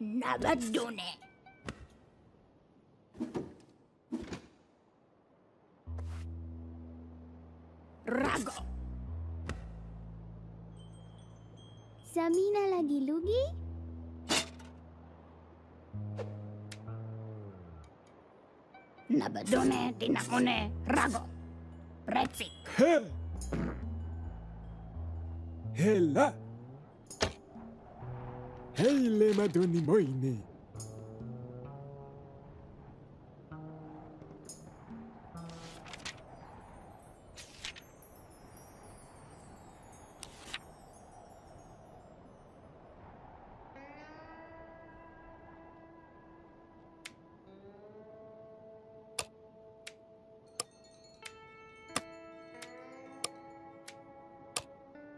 Nabadone. Rago. Samina lagi lugi? Nabadone tinamone rago. Prezzi. He. Hela. Hei le madoni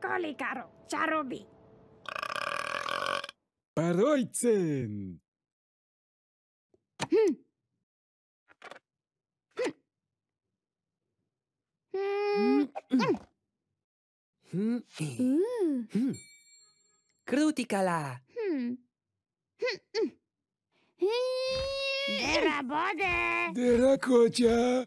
Kolikaro, co robi? Parojcen! Hmm. Hmm. Hmm. Hmm. Hmm. Krutikala! Hmm. Hmm. Dera bodę! Dera kocia!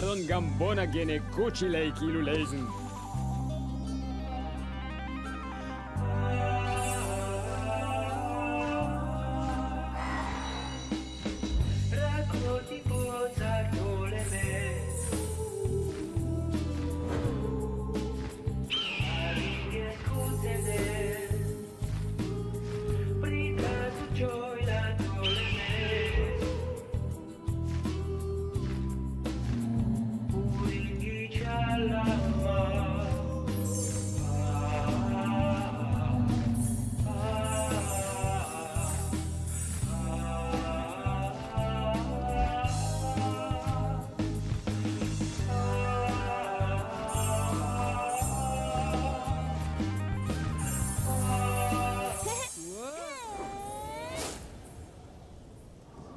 Aaron Gambona gene Kuchi Lake Iluleisen. Cialama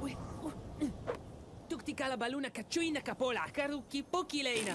Ui. Tukti kala baluna kachuina kapola karuki poki leina.